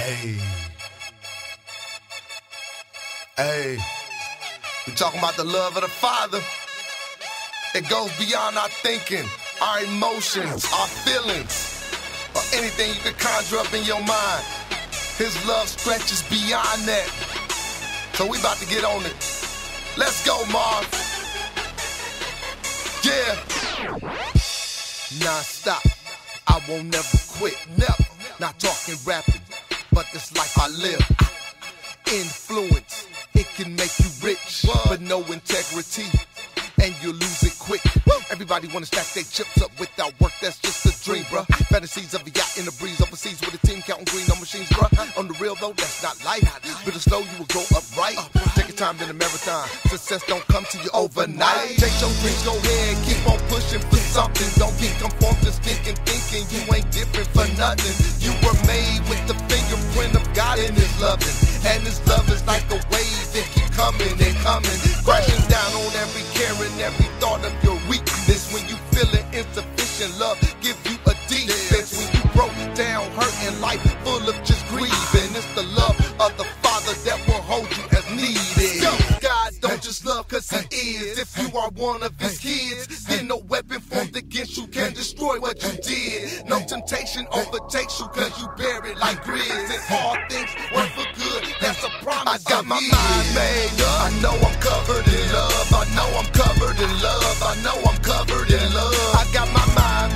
Hey. Hey. We talking about the love of the Father. It goes beyond our thinking, our emotions, our feelings, or anything you can conjure up in your mind. His love stretches beyond that. So we about to get on it. Let's go, Marv. Yeah. Non-stop. I won't never quit. Never. Not talking rapping, but this life I live. Influence. It can make you rich, but no integrity. And you lose it quick. Everybody wanna stack their chips up without work, that's just a dream, bruh. Fantasies of a yacht in the breeze, overseas with a team counting green on machines, bruh. On the real though, that's not life. Bit of slow, you will go up right. Take your time in a marathon. Success don't come to you overnight. Take your dreams, go ahead, keep on pushing for something. Don't get conformed to thinking, nothing. You were made with the fingerprint of God in His loving, and His love is like a wave that keep coming and coming, crashing down on every care and every thought of your weakness. When you feel feeling insufficient, love give you a defense. When you broke down, hurt and life full of just grieving, it's the love of the Father that will hold you as needed. God don't just love cause He is. If you are one of His kids, what you did. No temptation overtakes you cause you bear it like grizz. And all things work for good, that's a promise. I got my mind made up. I know I'm covered in love. I know I'm covered in love. I know I'm covered in love. I got my mind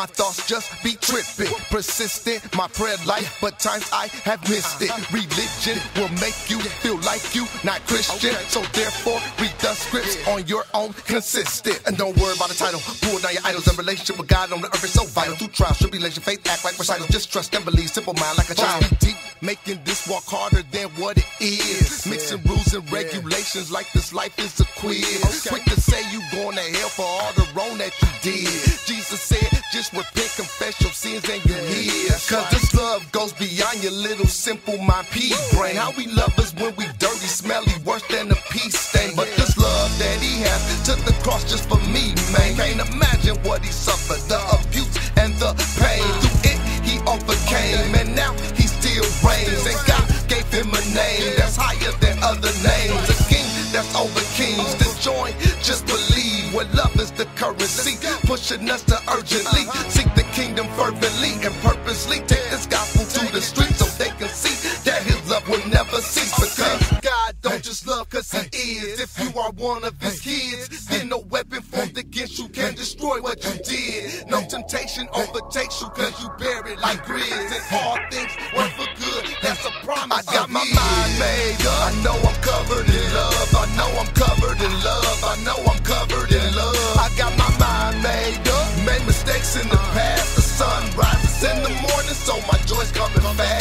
My thoughts just be tripping. Persistent, my prayer life, but times I have missed it. Religion will make you feel like you not Christian. So therefore, read the scripts on your own, consistent. And don't worry about the title. Pull down your idols and relationship with God on the earth is so vital. Through trials, tribulation, faith, act like recital. Just trust and believe. Simple mind like a child. Be deep, making this walk harder than what it is. Mixing rules and regulations like this life is a quiz. Quick to say you going to hell for all the wrong that you did. Jesus said, just repent, confess your sins, and you heal. Cause this love goes beyond your little simple mind pea brain. How we love us when we dirty, smelly, worse than a pea pushing us to urgently. Uh-huh. Seek the kingdom fervently and purposely. Take this gospel to the streets so they can see that his love will never cease. Because God don't just love cause he is. If you are one of his kids, then no weapon formed against you can destroy what you did. No temptation overtakes you cause you bear it like grizz. And all things work for good, that's a promise. I got my mind made up. Mistakes in the past. The sun rises in the morning, so my joy's coming fast.